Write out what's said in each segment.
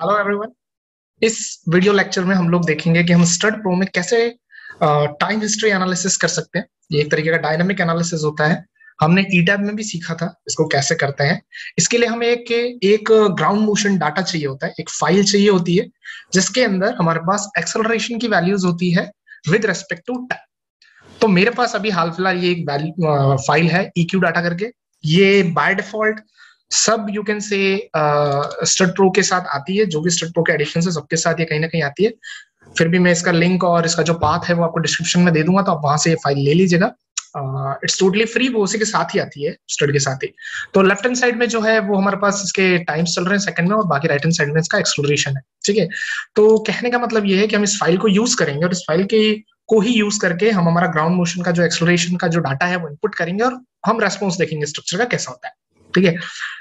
Hello everyone इस video lecture में हम लोग देखेंगे कि हम स्टड प्रो में कैसे टाइम हिस्ट्री एनालिसिस कर सकते हैं। ये एक तरीके का डायनामिक एनालिसिस होता है। हमने ई टैब में भी सीखा था इसको कैसे करते हैं। इसके लिए हमें एक एक ग्राउंड मोशन डाटा चाहिए होता है, एक फ़ाइल चाहिए होती है, जिसके अंदर हमारे पास एक्सेलरेशन की वैल्यूज़ होती है विद रेस्पेक्ट टू टाइम तो मेरे पास अभी हाल फ़िलहाल ये एक फ़ाइल है ई क्यू डाटा करके। ये बाय डिफ़ॉल्ट सब you can say STAAD Pro के साथ आती है, जो भी स्टड प्रो के एडिशन है, सबके साथ ये कहीं ना कहीं आती है। फिर भी मैं इसका लिंक और इसका जो पाथ है, वो आपको डिस्क्रिप्शन में दे दूँगा तो आप वहाँ से ये फ़ाइल ले लीजिएगा। इट्स टोटली फ्री वो उसी के साथ ही आती है स्टड के साथ ही। तो लेफ़्ट हैंड साइड में जो है, वो हमारे पास इसके टाइम्स चल रहे हैं सेकंड में, और बाकी राइट हैंड साइड में इसका एक्सप्लोरेशन है, ठीक है? तो कहने का मतलब ये है कि हम इस फ़ाइल को यूज़ करेंगे, और इस फ़ाइल के, को ही यूज़ करके हम हमारा ग्राउंड मोशन का जो एक्सप्लोरेशन का जो डाटा है, वो इनपुट करेंगे, और हम रेस्पॉन्स देखेंगे स्ट्रक्चर का कैसा होता है, ठीक है?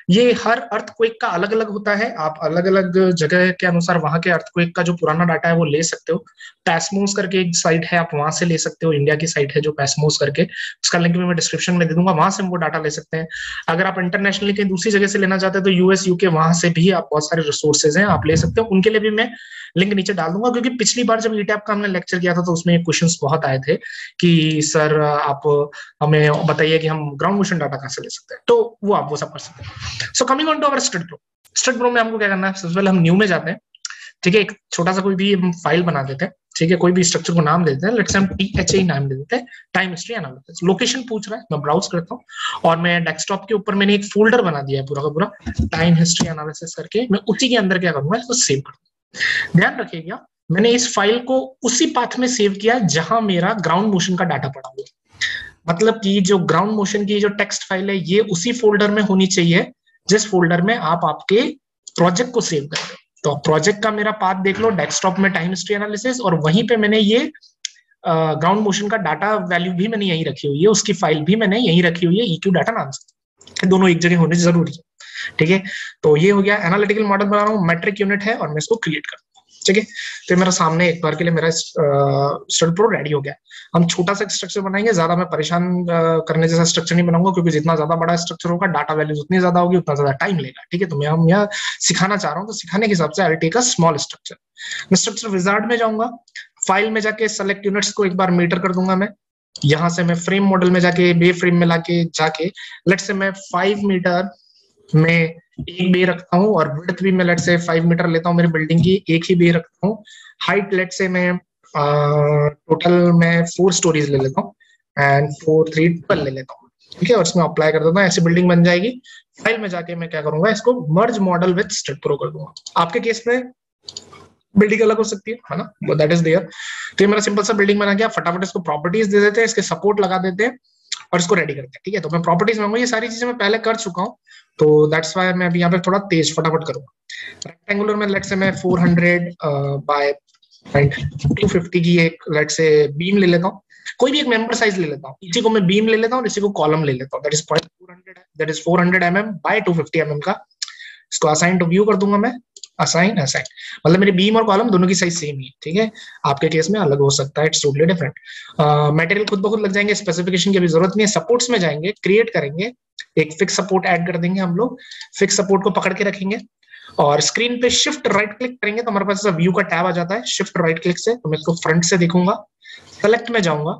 ये हर अर्थक्वेक का अलग अलग होता है। आप अलग अलग जगह के अनुसार वहाँ के अर्थक्वेक का जो पुराना डाटा है वो ले सकते हो। पैसमोस करके एक साइट है, आप वहाँ से ले सकते हो। इंडिया की साइट है जो पैसमोस करके। उसका लिंक भी मैं डिस्क्रिप्शन में दे दूँगा। वहाँ से हम वो डाटा ले सकते हैं। अगर आप इंटरनेशनली कहीं दूसरी जगह से लेना चाहते हैं तो यूएस यूके वहाँ से भी आप बहुत सारे रिसोर्सेज हैं, आप ले सकते हो। उनके लिए भी मैं लिंक नीचे डाल दूँगा, क्योंकि पिछली बार जब ईटैप का हमने लेक्चर किया था तो उसमें क्वेश्चन बहुत आए थे कि, सर, आप हमें बताइए कि हम ग्राउंड मोशन डाटा कहाँ से ले सकते हैं? तो वो आप वो सब कर सकते हैं। So coming on to our STAAD Pro STAAD Pro में हमको क्या करना है? सबसे पहले हम न्यू में जाते हैं। ठीक है, एक छोटा सा कोई भी हम फ़ाइल बना देते हैं। ठीक है, कोई भी स्ट्रक्चर को नाम दे देते हैं। लेट्स हम टी एच ए नाम दे देते हैं। टाइम हिस्ट्री एनालिसिस लोकेशन पूछ रहा है, मैं ब्राउज करता हूँ। और मैं डेस्कटॉप के ऊपर मैंने एक फोल्डर बना दिया है पूरा का पूरा। टाइम हिस्ट्री एनालिसिस करके मैं उसी के अंदर क्या करूँगा, इसको सेव करूँगा ध्यान रखिएगा, मैंने इस फ़ाइल को उसी पाथ में सेव किया जहाँ मेरा ग्राउंड मोशन का डाटा पड़ा हुआ मतलब कि जो ग्राउंड मोशन की जो टेक्स्ट फ़ाइल है, ये उसी फोल्डर में होनी चाहिए। जिस फोल्डर में आप आपके प्रोजेक्ट को सेव कर रहे हो। तो प्रोजेक्ट का मेरा पाथ देख लो डेस्कटॉप में टाइम हिस्ट्री एनालिसिस और वहीं पे मैंने ये ग्राउंड मोशन का डाटा वैल्यू भी मैंने यहीं रखी हुई है, उसकी फ़ाइल भी मैंने यहीं रखी हुई है ईक्यू डाटा नाम से। दोनों एक जगह होने ज़रूरी है, ठीक है? तो ये हो गया एनालिटिकल मॉडल बना रहा हूँ मेट्रिक यूनिट है और मैं इसको क्रिएट कर ठीक है? तो मेरा सामने एक बार के लिए मेरा स्टड प्रो रेडी हो गया। हम छोटा सा स्ट्रक्चर बनाएँगे, ज़्यादा मैं परेशान करने जैसा स्ट्रक्चर नहीं बनाऊँगा, क्योंकि जितना ज़्यादा बड़ा स्ट्रक्चर होगा डाटा वैल्यूज़ उतनी ज़्यादा होगी, उतना ज़्यादा टाइम लेगा, ठीक है? तो मैं, हम यहाँ सिखाना चाह रहा हूँ तो सिखाने के हिसाब से I take a small structure मैं स्ट्रक्चर विजार्ड में जाऊँगा फ़ाइल में जाके सेलेक्ट यूनिट्स को एक बार मीटर कर दूँगा मैं। यहाँ से मैं फ्रेम मॉडल में जाके बे फ्रेम में लाके, जाके लेट से मैं फाइव मीटर में एक बे रखता हूँ और विड्थ भी मैं लेट से फाइव मीटर लेता हूँ मेरी बिल्डिंग की, एक ही बे रखता हूँ। हाइट लेट से मैं टोटल मैं फोर स्टोरीज ले लेता हूँ एंड फोर थ्री ट्वेल्व ले लेता हूँ। ठीक है? और इसमें अप्लाई कर देता हूँ, ऐसी बिल्डिंग बन जाएगी। फ़ाइल में जाके मैं क्या करूँगा, इसको merge model with STAAD Pro कर दूँगा। आपके केस में बिल्डिंग अलग हो सकती है ना? दैट इज़ देयर तो ये मेरा सिंपल सा बिल्डिंग बना गया फटाफट इसको प्रॉपर्टीज़ दे देते हैं, इसके सपोर्ट लगा देते हैं। और इसको रेडी करते हैं, ठीक है? तो मैं प्रॉपर्टीज़ मांगू ये सारी चीज़ें मैं पहले कर चुका हूँ तो दैट्स वाई मैं अभी यहाँ पे थोड़ा तेज फटाफट करूँगा। रेक्टेंगुलर में लेट से मैं 400 बाय टू फिफ्टी की एक लेट से बीम ले लेता हूँ। कोई भी एक मेंबर साइज़ ले लेता हूँ। इसी को मैं बीम ले लेता हूँ इसी को कॉलम ले लेता हूँ। That is point four hundred that is four hundred M M by two fifty M M का इसको असाइन टू व्यू कर दूँगा मैं। असाइन असाइन मतलब मेरे बीम और कॉलम दोनों की साइज़ सेम ही ठीक है? आपके केस में अलग हो सकता है इट्स टोटली डिफरेंट मटेरियल खुद ब खुद लग जाएँगे स्पेसिफिकेशन की भी ज़रूरत नहीं है सपोर्ट्स में जाएँगे क्रिएट करेंगे, एक फिक्स सपोर्ट ऐड कर देंगे हम लोग फिक्स सपोर्ट को पकड़ के रखेंगे, और स्क्रीन पे शिफ्ट राइट क्लिक करेंगे तो हमारे पास व्यू का टैब आ जाता है शिफ्ट राइट क्लिक से तो मैं इसको फ्रंट से देखूँगा सेलेक्ट में जाऊँगा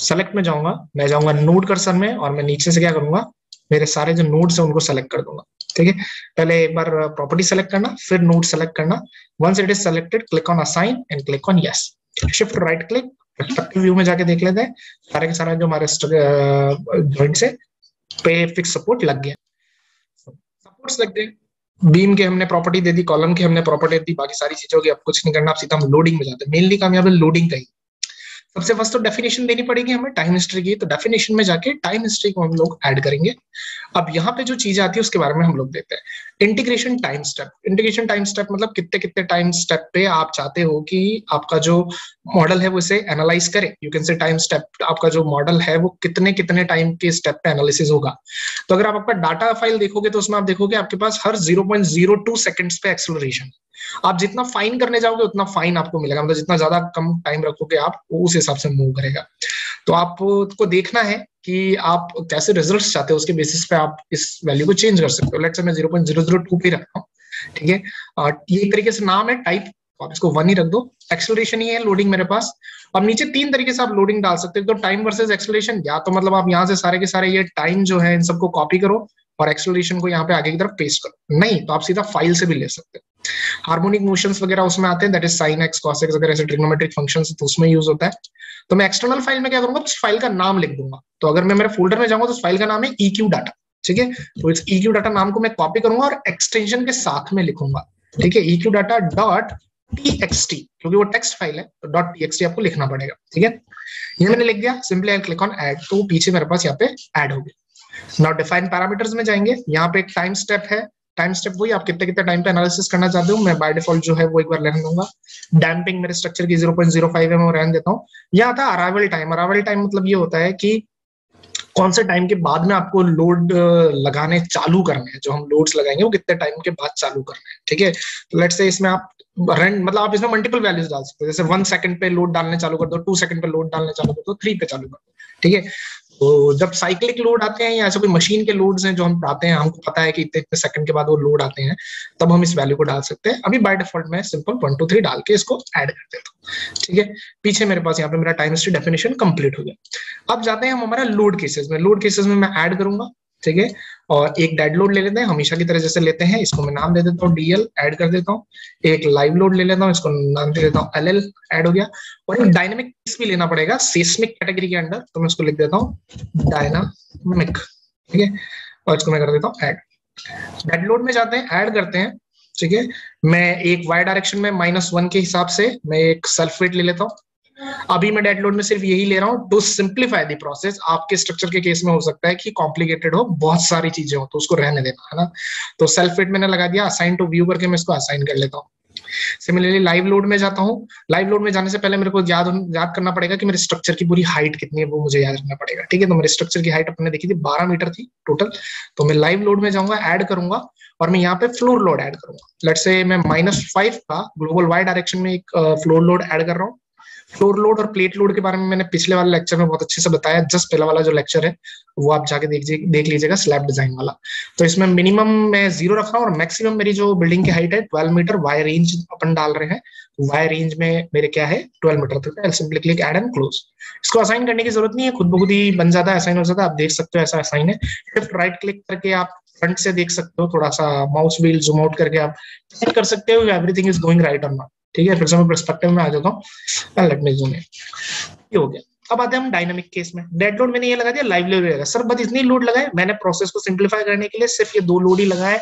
सेलेक्ट में जाऊँगा, मैं जाऊँगा नोड कर्सर में और मैं नीचे से क्या करूँगा, मेरे सारे जो नोड्स है उनको सेलेक्ट कर दूँगा। ठीक है? पहले एक बार प्रॉपर्टी सेलेक्ट करना, फिर नोड सेलेक्ट करना। Once it is selected click on assign and click on yes shift right click view में जाके देख लेते हैं। सारे के सारे जो हमारे जॉइंट से, पे फिक्स सपोर्ट लग गया। सपोर्ट्स लग गए। बीम के हमने प्रॉपर्टी दे दी कॉलम की हमने प्रॉपर्टी दी बाकी सारी चीज़ों की अब कुछ नहीं करना आप सीधा हम लोडिंग में जाते हैं। मेनली काम यहाँ पे लोडिंग का ही। सबसे फ़र्स्ट तो डेफिनेशन देनी पड़ेगी हमें टाइम हिस्ट्री की तो डेफिनेशन में जाके टाइम हिस्ट्री को हम लोग ऐड करेंगे। अब यहाँ पे जो चीज़ आती है, उसके बारे में हम लोग देते हैं। Integration time step integration time step मतलब कितने कितने टाइम स्टेप पे आप चाहते हो कि आपका जो मॉडल है, वो इसे एनालाइज करे। You can say time step आपका जो मॉडल है, वो कितने कितने टाइम के स्टेप पे एनालिसिस होगा। तो अगर आप आपका डाटा फ़ाइल देखोगे तो उसमें आप देखोगे आपके पास हर zero point zero two seconds पे एक्सलोरेशन आप जितना फाइन करने जाओगे, उतना फाइन आपको मिलेगा। मतलब जितना ज़्यादा कम टाइम रखोगे आप उस हिसाब से मूव करेगा। तो आपको देखना है कि आप कैसे रिजल्ट्स चाहते हो, उसके बेसिस पे आप इस वैल्यू को चेंज कर सकते हो। लेट्स से मैं 0.002 पे रखता हूँ, ठीक है? ये एक तरीके से नाम है टाइप आप इसको वन ही रख दो। एक्सलेशन ही है लोडिंग मेरे पास। अब नीचे तीन तरीके से आप लोडिंग डाल सकते हो। तो टाइम वर्सेज एक्सलेशन या तो मतलब आप यहाँ से सारे के सारे ये टाइम जो है, इन सबको कॉपी करो। और एक्सलेशन को यहाँ पे आगे की तरफ़ पेस्ट करो। नहीं तो आप सीधा फ़ाइल से भी ले सकते हो। हार्मोनिक मोशंस वगैरह उसमें आते हैं that is sine x cos x वगैरह, ऐसे ट्रिग्नोमेट्रिक फ़ंक्शंस तो उसमें यूज़ होता है। तो मैं एक्सटर्नल फ़ाइल में क्या करूँगा उस फ़ाइल का नाम लिख दूँगा। तो अगर मैं मेरे फोल्डर में जाऊँगा तो फ़ाइल का नाम है ई क्यू डाटा ठीक है? तो इस ई क्यू डाटा नाम को मैं कॉपी करूँगा और एक्सटेंशन के साथ में लिखूँगा। ठीक है? ई डाटा डॉट टी क्योंकि वो टेक्स्ट फ़ाइल है तो डॉट टी आपको लिखना पड़ेगा, ठीक है? ये मैंने लिख दिया सिंपली क्लिक ऑन ऐड तो पीछे मेरे पास यहाँ पे ऐड हो गया। नाउ डिफाइन पैरामीटर्स में जाएँगे। यहाँ पे एक टाइम स्टेप है। टाइम स्टेप वही, आप कितने कितने टाइम पे एनालिसिस करना चाहते हो, मैं बाय डिफ़ॉल्ट जो है वो एक बार रहने दूँगा। डैम्पिंग मेरे स्ट्रक्चर की 0.05 है, मैं रहने देता हूँ। यहाँ था अराइवल टाइम अराइवल टाइम मतलब ये होता है कि कौन से टाइम के बाद में आपको लोड लगाने चालू करने हैं। जो हम लोड्स लगाएँगे, वो कितने टाइम के बाद चालू करने हैं, ठीक है? तो लेट्स से इसमें आप रन मतलब आप इसमें मल्टीपल वैल्यूज़ डाल सकते हो। जैसे वन सेकंड पे लोड डालने चालू कर दो टू सेकंड पे लोड डालने चालू कर दो थ्री पे चालू कर दो, ठीक है? तो जब साइक्लिक लोड आते हैं या ऐसे कोई मशीन के लोड्स हैं जो हम पाते हैं, हमको पता है कि इतने इतने सेकंड के बाद वो लोड आते हैं, तब हम इस वैल्यू को डाल सकते हैं। अभी बाय डिफ़ॉल्ट में सिंपल वन टू थ्री डाल के इसको ऐड कर देता हूँ, ठीक है? पीछे मेरे पास यहाँ पे मेरा टाइम डेफिनेशन कंप्लीट हो गया। अब जाते हैं हम हमारा लोड केसेस में। लोड केसेस में मैं ऐड करूँगा। ठीक है? और एक डेड लोड ले लेते हैं, हमेशा की तरह जैसे लेते हैं, इसको मैं नाम दे देता हूँ डीएल ऐड कर देता हूँ। एक लाइव लोड ले लेता हूँ, इसको नाम दे देता हूँ एल एल ऐड हो गया। और एक डायनेमिक भी लेना पड़ेगा सेस्मिक कैटेगरी के अंडर तो मैं इसको लिख देता हूँ डायनामिक ठीक है? और इसको मैं कर देता हूँ ऐड डेड लोड में जाते हैं ऐड करते हैं, ठीक है? मैं एक वाई डायरेक्शन में माइनस वन के हिसाब से, मैं एक सल्फेट ले लेता हूँ। अभी मैं डेड लोड में सिर्फ़ यही ले रहा हूँ टू सिंप्लीफाई दी प्रोसेस आपके स्ट्रक्चर के केस में हो सकता है कि कॉम्प्लिकेटेड हो, बहुत सारी चीज़ें हो तो उसको रहने देना, है ना? तो सेल्फ वेट मैंने लगा दिया असाइन टू व्यू करके मैं इसको असाइन कर लेता हूँ। सिमिलरली लाइव लोड में जाता हूँ। लाइव लोड में जाने से पहले मेरे को याद याद करना पड़ेगा कि मेरे स्ट्रक्चर की पूरी हाइट कितनी है, वो मुझे याद रखना पड़ेगा, ठीक है? तो मेरे स्ट्रक्चर की हाइट अपने देखी थी बारह मीटर थी टोटल तो मैं लाइव लोड में जाऊँगा ऐड करूँगा, और मैं यहाँ पे फ्लोर लोड ऐड करूँगा। लेट से मैं माइनस फाइव का ग्लोबल वाई डायरेक्शन में एक फ्लोर लोड ऐड कर रहा हूँ फ्लोर लोड और प्लेट लोड के बारे में मैंने पिछले वाले लेक्चर में बहुत अच्छे से बताया। जस्ट पहला वाला जो लेक्चर है, वो आप जाके देख देख लीजिएगा स्लैब डिज़ाइन वाला। तो इसमें मिनिमम मैं ज़ीरो रख रहा हूँ और मैक्सिमम मेरी जो बिल्डिंग की हाइट है ट्वेल्व मीटर वाई रेंज अपन डाल रहे हैं। वाई रेंज में मेरे क्या है ट्वेल्व मीटर तो simply click add and close इसको असाइन करने की ज़रूरत नहीं है, खुद बहुत ही बन जाता है असाइन हो जाता है। आप देख सकते हो ऐसा असाइन है। शिफ्ट राइट क्लिक करके आप फ्रंट से देख सकते हो, थोड़ा सा माउस व्हील जूम आउट करके आप चेक कर सकते हो एवरीथिंग इज़ गोइंग राइट और नॉट ठीक है, फिर से मैं परस्पेक्टिव में आ जाता हूँ। लेट मी जूम ये हो गया। अब आते हैं हम डायनामिक केस में। डेड लोड मैंने ये लगा दिया लाइव लोड लगा। सर, बस इतनी लोड लगाए। मैंने प्रोसेस को सिंप्लीफाई करने के लिए सिर्फ़ ये दो लोड ही लगाए।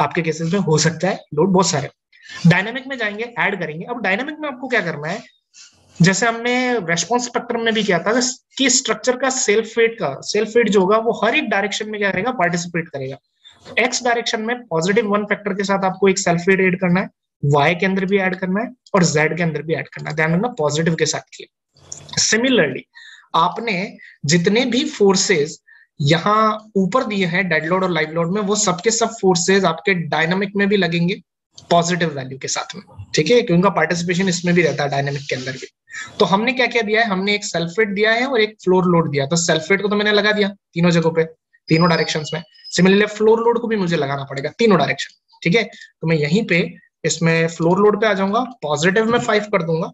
आपके केसेस में हो सकता है। लोड बहुत सारे। डायनामिक में जाएँगे ऐड करेंगे। अब डायनामिक में आपको क्या करना है? जैसे हमने रेस्पॉन्स स्पेक्ट्रम में भी किया था कि स्ट्रक्चर का सेल्फ वेट का सेल्फ वेट जो होगा, वो हर एक डायरेक्शन में क्या करेगा? पार्टिसिपेट करेगा। एक्स डायरेक्शन में पॉजिटिव वन फैक्टर के साथ आपको एक सेल्फ वेट एड करना है। वाई के अंदर भी ऐड करना है और जेड के अंदर भी ऐड करना है। ध्यान रखना पॉजिटिव के साथ किया। सिमिलरली आपने जितने भी फोर्सेस यहाँ ऊपर दिए हैं डेड लोड और लाइव लोड में, वो सबके सब फोर्सेज आपके डायनामिक में भी लगेंगे पॉजिटिव वैल्यू के साथ में। ठीक है? क्योंकि पार्टिसिपेशन इसमें भी रहता है डायनामिक के अंदर भी। तो हमने क्या क्या दिया है? हमने एक सल्फेट दिया है और एक फ्लोर लोड दिया। तो सल्फेट को तो मैंने लगा दिया तीनों जगहों पे, तीनों डायरेक्शन में। सिमिलरली फ्लोर लोड को भी मुझे लगाना पड़ेगा, तीनों डायरेक्शन ठीक है? तो मैं यहीं पे इसमें फ्लोर लोड पे आ जाऊँगा पॉजिटिव में फाइव कर दूँगा।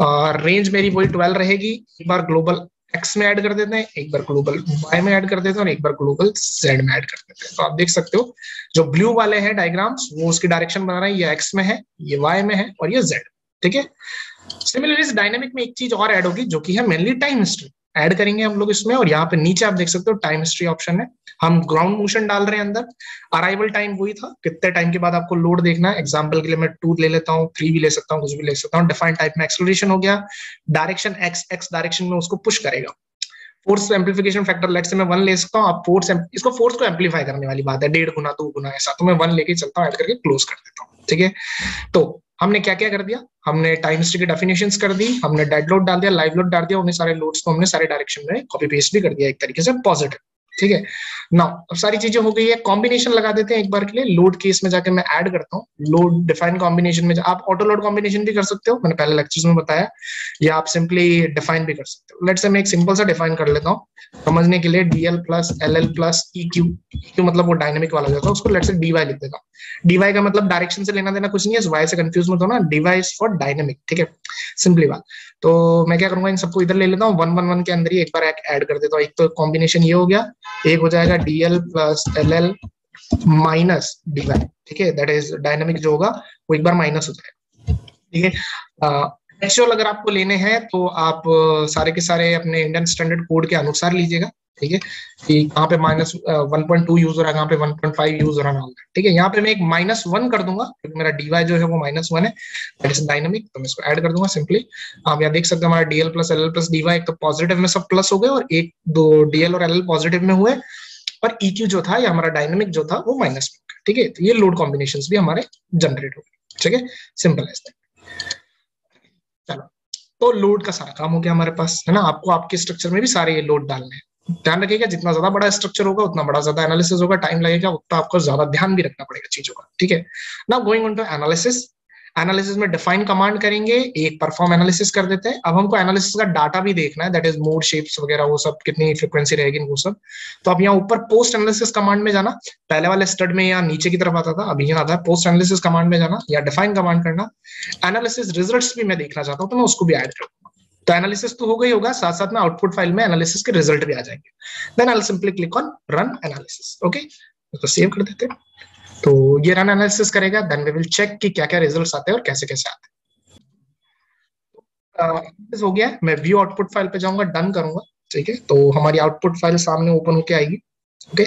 और रेंज मेरी वही ट्वेल्व रहेगी। एक बार ग्लोबल एक्स में ऐड कर देते हैं, एक बार ग्लोबल वाई में ऐड कर देते हैं और एक बार ग्लोबल जेड में ऐड कर देते हैं। तो आप देख सकते हो, जो ब्लू वाले हैं डायग्राम्स वो उसकी डायरेक्शन बना रहे हैं। ये एक्स में है, ये वाई में है और ये जेड ठीक है? सिमिलरली इस डायनेमिक में एक चीज़ और ऐड होगी, जो कि है मेनली टाइम हिस्ट्री ऐड करेंगे हम लोग इसमें, और यहाँ पे नीचे आप देख सकते हो टाइम हिस्ट्री ऑप्शन है। हम ग्राउंड मोशन डाल रहे हैं अंदर। अराइवल टाइम वही था। कितने टाइम के बाद आपको लोड देखना है। एग्ज़ाम्पल के लिए मैं टू ले लेता हूँ थ्री भी ले सकता हूँ, कुछ भी ले सकता हूँ। डिफाइन टाइप में एक्सलोरेशन हो गया। डायरेक्शन एक्स एक्स डायरेक्शन में उसको पुश करेगा। Force amplification factor late say मैं वन ले सकता हूँ। आप फोर्स इसको फोर्स को एम्पलीफाई करने वाली बात है। डेढ़ गुना, दो गुना, ऐसा। तो मैं वन लेके चलता हूँ ऐड करके क्लोज कर देता हूँ। ठीक है? तो हमने क्या क्या कर दिया? हमने टाइम हिस्ट्री की डेफिनेशन कर दी, हमने डेड लोड डाल दिया लाइव लोड डाल दिया, उन्हें सारे लोड्स को हमने सारे डायरेक्शन में कॉपी पेस्ट भी कर दिया, एक तरीके से पॉजिटिव ठीक है? ना अब सारी चीज़ें हो गई है। कॉम्बिनेशन लगा देते हैं एक बार के लिए। लोड केस में जाके मैं ऐड करता हूँ। लोड डिफाइन कॉम्बिनेशन में आप ऑटो लोड कॉम्बिनेशन भी कर सकते हो। मैंने पहले लेक्चर्स में बताया। या आप सिंपली डिफाइन भी कर सकते हो। लेट से मैं एक सिंपल सा डिफाइन कर लेता हूँ। समझने के लिए DL plus L L plus E Q मतलब वो डायनेमिक वाला जाता है। उसको लेट से डीवाई लिख देता हूँ। डीवाई का मतलब डायरेक्शन से लेना देना कुछ नहीं है। वाई से कंफ्यूज मत होना। डीवाई फॉर डायनेमिक ठीक है? सिंपली बात। तो मैं क्या करूँगा? इन सबको इधर ले लेता हूँ। वन वन वन के अंदर ही एक बार ऐड कर देता हूँ। एक तो कॉम्बिनेशन ये हो गया। एक हो जाएगा DL plus L L minus D Y ठीक है? दैट इज़ डायनेमिक जो होगा, वो एक बार माइनस हो जाएगा, ठीक है? एक्चुअल अगर आपको लेने हैं तो आप सारे के सारे अपने इंडियन स्टैंडर्ड कोड के अनुसार लीजिएगा। ठीक है? कि कहाँ पे minus one point two use हो रहा है, कहाँ पे वन पॉइंट फाइव यूज़ हो रहा है ठीक है? यहाँ पे मैं एक माइनस वन कर दूँगा, क्योंकि मेरा डीवाई जो है वो माइनस वन है। डायनामिक तो मैं इसको ऐड कर दूँगा सिंपली आप यहाँ देख सकते हैं हमारा DL plus L plus DY तो पॉजिटिव में सब प्लस हो गए, और एक, दो डीएल और एल एल पॉजिटिव में हुए। और ईक्यू जो था या हमारा डायनामिक जो था, वो माइनस में ठीक है? तो ये लोड कॉम्बिनेशन भी हमारे जनरेट हो गए। ठीक है? सिंपल है चलो। तो लोड का सारा काम हो गया हमारे पास, है ना? आपको आपके स्ट्रक्चर में भी सारे ये लोड डालने हैं। ध्यान रखिएगा, जितना ज़्यादा बड़ा स्ट्रक्चर होगा, उतना बड़ा ज़्यादा एनालिसिस होगा टाइम लगेगा, उतना आपको ज़्यादा ध्यान भी रखना पड़ेगा चीज़ों का, ठीक है? ना going on to analysis analysis में डिफाइन कमांड करेंगे, एक परफॉर्म एनालिसिस कर देते हैं। अब हमको एनालिसिस का डाटा भी देखना है दैट इज़ मोड शेप्स वगैरह, वो सब, कितनी फ्रिक्वेंसी रहेगी, वो सब। तो अब यहाँ ऊपर पोस्ट एनालिसिस कमांड में जाना। पहले वाले स्टड में यहाँ नीचे की तरफ़ आता था, अभी यहाँ आता है पोस्ट एनालिसिस कमांड में जाना या डिफाइन कमांड करना। एनालिसिस रिज़ल्ट भी मैं देखना चाहता हूँ तो मैं उसको भी एड करूँगा तो एनालिसिस तो हो गई होगा साथ साथ में आउटपुट फ़ाइल में एनालिसिस के रिज़ल्ट भी आ जाएँगे। Then I simply click on run analysis okay तो सेव कर देते हैं। तो ये रन एनालिसिस करेगा देन वी विल चेक कि क्या क्या रिजल्ट्स आते हैं और कैसे कैसे आते हैं। uh, हो गया मैं व्यू आउटपुट फ़ाइल पे जाऊँगा डन करूँगा ठीक है? तो हमारी आउटपुट फ़ाइल सामने ओपन होके आएगी ओके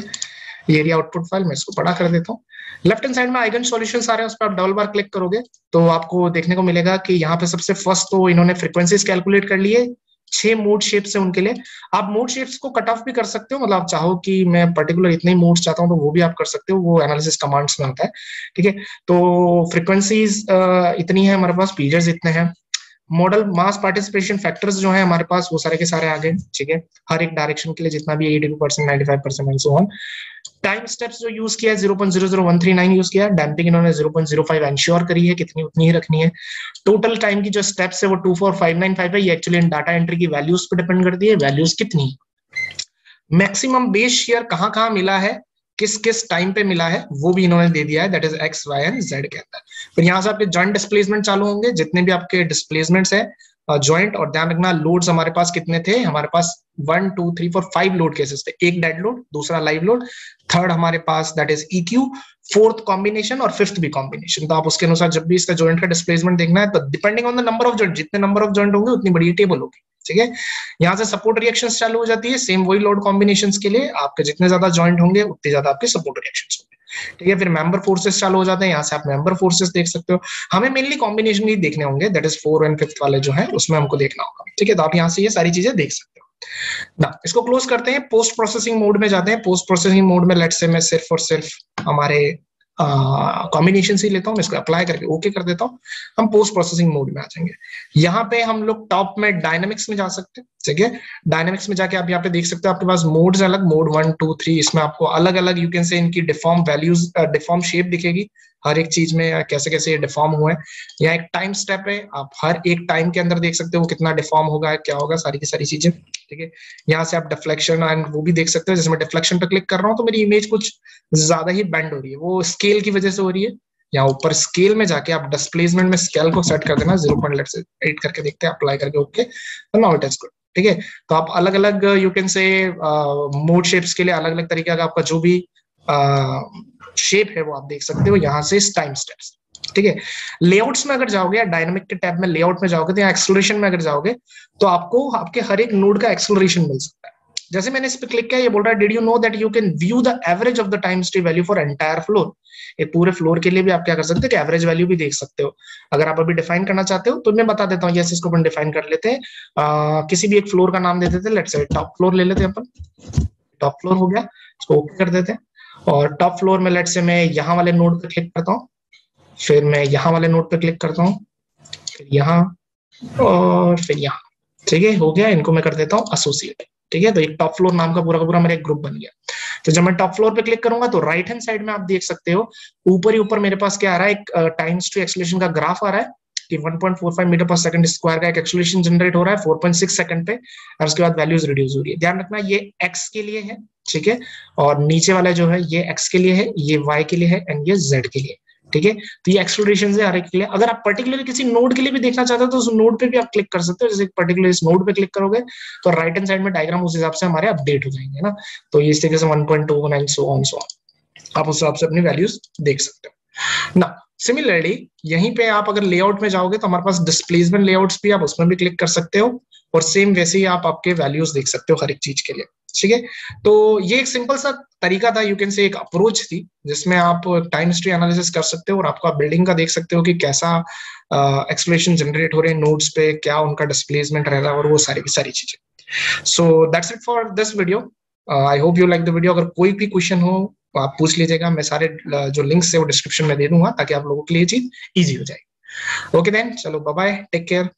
ये रही आउटपुट फ़ाइल मैं इसको बड़ा कर देता हूँ। लेफ़्ट हैंड साइड में आइगन सॉल्यूशन आ रहे हैं उस पर आप डबल बार क्लिक करोगे तो आपको देखने को मिलेगा कि यहाँ पे सबसे फ़र्स्ट तो इन्होंने फ्रिक्वेंसीज कैलकुलेट कर लिए, छह मोड शेप्स है उनके लिए। आप मोड शेप्स को कट ऑफ़ भी कर सकते हो मतलब आप चाहो कि मैं पर्टिकुलर इतने ही मोड्स चाहता हूँ तो वो भी आप कर सकते हो, वो एनालिसिस कमांड्स में आता है, ठीक है? तो फ्रीक्वेंसीज इतनी है, हमारे पास पीरियड्स इतने हैं। मॉडल मास पार्टिसिपेशन फैक्टर्स जो है हमारे पास, वो सारे के सारे आ गए, ठीक है? हर एक डायरेक्शन के लिए जितना भी eighty two percent ninety five percent and so on time steps जो यूज़ किया zero point zero zero one three nine use किया डैम्पिंग इन्होंने zero point zero five ensure करी है, कितनी उतनी ही रखनी है। टोटल टाइम की जो स्टेप्स है, वो two four five nine five है, ये एक्चुअली इन डाटा एंट्री की वैल्यूज़ पर डिपेंड करती है वैल्यूज़ कितनी? मैक्सिमम बेस शेयर कहाँ कहाँ मिला है? किस किस टाइम पे मिला है, वो भी इन्होंने दे दिया है that is x y and z के अंदर। फिर यहाँ से आपके जॉइंट डिस्प्लेसमेंट चालू होंगे, जितने भी आपके डिस्प्लेसमेंट्स है ज्वाइंट और ध्यान रखना लोड्स हमारे पास कितने थे? हमारे पास one two three four five load cases थे। एक डेड लोड दूसरा लाइव लोड थर्ड हमारे पास that is E Q fourth combination और फिफ्थ भी कॉम्बिनेशन तो आप उसके अनुसार जब भी इसका ज्वाइंट का डिस्प्लेसमेंट देखना है तो depending on the number of joint जितने नंबर ऑफ़ जॉइंट होंगे, उतनी बड़ी टेबल होगी। ठीक है? यहाँ से सपोर्ट रिएक्शन चालू हो जाती है। सेम वही लोड कॉम्बिनेशन के लिए आपके जितने ज़्यादा ज्वाइंट होंगे, उतने ज़्यादा आपके सपोर्ट रिएक्शन होंगे। ठीक है? फिर मेंबर फोर्सेस चालू हो जाते हैं। यहाँ से आप मेंबर फोर्सेस देख सकते हो। हमें मेनली कॉम्बिनेशन ही देखने होंगे। That is four and fifth वाले जो है, उसमें हमको देखना होगा। ठीक है? तो आप यहाँ से ये सारी चीज़ें देख सकते हो। ना इसको क्लोज करते हैं। पोस्ट प्रोसेसिंग मोड में जाते हैं। पोस्ट प्रोसेसिंग मोड में लेट से मैं सिर्फ़ और सिर्फ़ हमारे कॉम्बिनेशन से लेता हूँ इसको अप्लाई करके ओके कर देता हूँ। हम पोस्ट प्रोसेसिंग मोड में आ जाएँगे। यहाँ पे हम लोग टॉप में डायनेमिक्स में जा सकते हैं, ठीक है? डायनेमिक्स में जाके आप यहाँ पे देख सकते हो, आपके पास मोड्स अलग मोड वन टू थ्री इसमें आपको अलग अलग यू कैन से इनकी डिफॉर्म वैल्यूज़ डिफॉर्म शेप दिखेगी। हर एक चीज़ में कैसे कैसे ये डिफॉर्म हुए हैं। एक टाइम स्टेप है, आप हर एक टाइम के अंदर देख सकते हो कितना डिफॉर्म होगा, क्या होगा, सारी की सारी चीज़ें, ठीक है। यहाँ से आप डिफ्लेक्शन एंड वो भी देख सकते हो, जैसे मैं डिफ्लेक्शन पे क्लिक कर रहा हूँ तो मेरी इमेज कुछ ज़्यादा ही बेंड हो रही है। वो स्केल की वजह से हो रही है। यहाँ ऊपर स्केल में जाके आप डिस्प्लेसमेंट में स्केल को सेट कर देना ज़ीरो पॉइंट लेट एट करके देखते हैं अप्लाई करके ओके तो नाउ गुड ठीक है। तो आप अलग अलग you can say mode shapes के लिए अलग अलग तरीके का आपका जो भी शेप है वो आप देख सकते हो यहाँ से टाइम स्टेप्स ठीक है? लेआउट्स में अगर जाओगे या डायनामिक के टैब में लेआउट में जाओगे तो यहाँ एक्सलोरेशन में अगर जाओगे तो आपको आपके हर एक नोड का एक्सलोरेशन मिल सकता है। जैसे मैंने इस पर क्लिक किया, ये बोल रहा है did you know that you can view the average of the time step value for entire floor ये पूरे फ्लोर के लिए भी आप क्या कर सकते हो एवरेज वैल्यू भी देख सकते हो। अगर आप अभी डिफाइन करना चाहते हो तो मैं बता देता हूँ इसको अपन डिफाइन कर लेते हैं। किसी भी एक फ्लोर का नाम दे देते हैं लेट्स से टॉप फ्लोर ले लेते हैं अपन। टॉप फ्लोर हो गया, इसको ओके कर देते हैं। और टॉप फ्लोर में लेट से मैं यहाँ वाले नोड पे क्लिक करता हूँ, फिर मैं यहाँ वाले नोड पे क्लिक करता हूँ, फिर यहाँ और फिर यहाँ। ठीक है, हो गया, इनको मैं कर देता हूँ एसोसिएट ठीक है तो एक टॉप फ्लोर नाम का पूरा का पूरा मेरा एक ग्रुप बन गया। तो जब मैं टॉप फ्लोर पे क्लिक करूँगा तो राइट हैंड साइड में आप देख सकते हो, ऊपर ही ऊपर मेरे पास क्या आ रहा है, एक टाइम्स टू एक्सलेशन का ग्राफ आ रहा है, कि 1.45 मीटर पर सेकंड स्क्वायर का एक एक्सलेशन जनरेट हो रहा है 4.6 सेकंड पे, और उसके बाद वैल्यूज़ रिड्यूस हो रही है। ध्यान रखना, ये एक्स के लिए है ठीक है? और नीचे वाला जो है, ये एक्स के लिए है, ये वाई के लिए है एंड ये जेड के लिए, ठीक है? तो ये एक्सप्लोरेशन है हर एक के लिए। अगर आप पर्टिकुलर किसी नोड के लिए भी देखना चाहते हो तो उस नोड पे भी आप क्लिक कर सकते हो। जैसे पर्टिकुलर इस नोड पे क्लिक करोगे तो राइट हैंड साइड में डायग्राम उस हिसाब से हमारे अपडेट हो जाएँगे ना? तो इस तरीके से 1.2 नाइन सो ऑन सो आप उस हिसाब से अपनी वैल्यूज़ देख सकते हो। ना सिमिलरली यहीं पे आप अगर लेआउट में जाओगे तो हमारे पास डिस्प्लेसमेंट लेआउट्स भी आप उसमें भी क्लिक कर सकते हो, और सेम वैसे ही आप आपके वैल्यूज़ देख सकते हो हर एक चीज़ के लिए। ठीक है? तो ये एक सिंपल सा तरीका था यू कैन से एक अप्रोच थी, जिसमें आप टाइम हिस्ट्री एनालिसिस कर सकते हो और आपका बिल्डिंग का देख सकते हो कि कैसा एक्सप्लेशन जनरेट हो रहे हैं नोड्स पे, क्या उनका डिस्प्लेसमेंट रह रहा है और वो सारी की सारी चीज़ें। So that's it for this video I hope you like the video अगर कोई भी क्वेश्चन हो तो आप पूछ लीजिएगा। मैं सारे जो लिंक्स है वो डिस्क्रिप्शन में दे दूँगा, ताकि आप लोगों के लिए चीज़ ईजी हो जाए। ओके देन चलो बाय टेक केयर